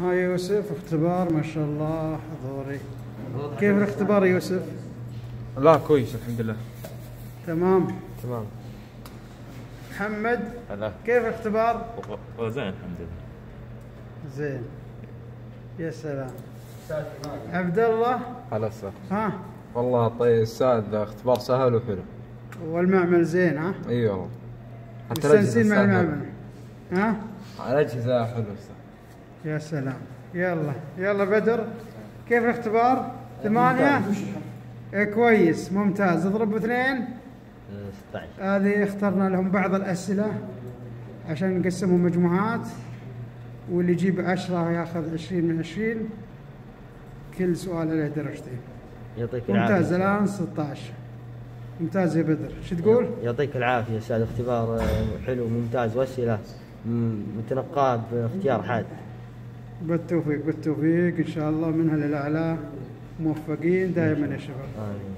ها يوسف اختبار ما شاء الله حضوري. كيف الاختبار يوسف؟ لا كويس الحمد لله. تمام. تمام. محمد هلا. كيف الاختبار؟ زين الحمد لله. زين. يا سلام. عبد الله؟ هلا أستاذ ها؟ والله طيب أستاذ اختبار سهل وحلو. والمعمل زين ها؟ إي والله. مستانسين مع. المعمل. ها؟ الأجهزة حلوة أستاذ يا سلام. يلا يلا بدر. كيف الاختبار؟ ثمانية؟ إيه كويس ممتاز. اضرب اثنين. 16 هذه اخترنا لهم بعض الأسئلة عشان نقسمهم مجموعات. واللي يجيب عشرة ياخذ عشرين من عشرين. كل سؤال له درجتين. يعطيك ممتاز العافيه الآن 16 ممتاز يا بدر. شو تقول؟ يعطيك العافية أستاذ. اختبار آه، حلو ممتاز. وأسئلة م- متنقاة باختيار حاد. بالتوفيق بالتوفيق. إن شاء الله منها للأعلى موفقين دائما يا شباب.